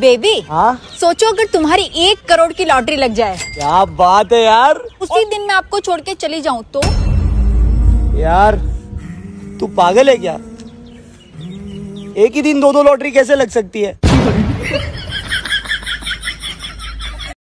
Baby हाँ? सोचो अगर तुम्हारी एक करोड़ की लॉटरी लग जाए। क्या बात है यार? उसी दिन मैं आपको छोड़ के चली जाऊँ तो? यार तू पागल है क्या? एक ही दिन दो दो लॉटरी कैसे लग सकती है?